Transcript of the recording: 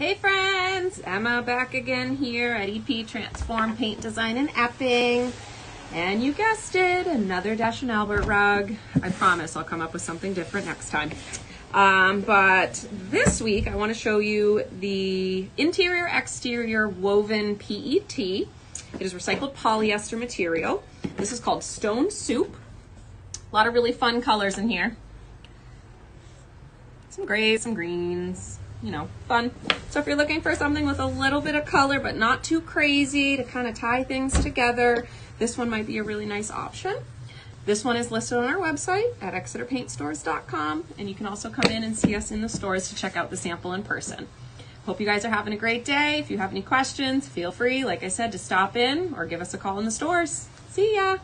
Hey friends, Emma back again here at EP Transform Paint Design and Epping. And you guessed it, another Dash and Albert rug. I promise I'll come up with something different next time. Um, but this week I want to show you the interior exterior woven PET. It is recycled polyester material. This is called Stone Soup. A lot of really fun colors in here. Some grays, some greens, you know, fun. So if you're looking for something with a little bit of color, but not too crazy to kind of tie things together, this one might be a really nice option. This one is listed on our website at exeterpaintstores.com, and you can also come in and see us in the stores to check out the sample in person. Hope you guys are having a great day. If you have any questions, feel free, like I said, to stop in or give us a call in the stores. See ya!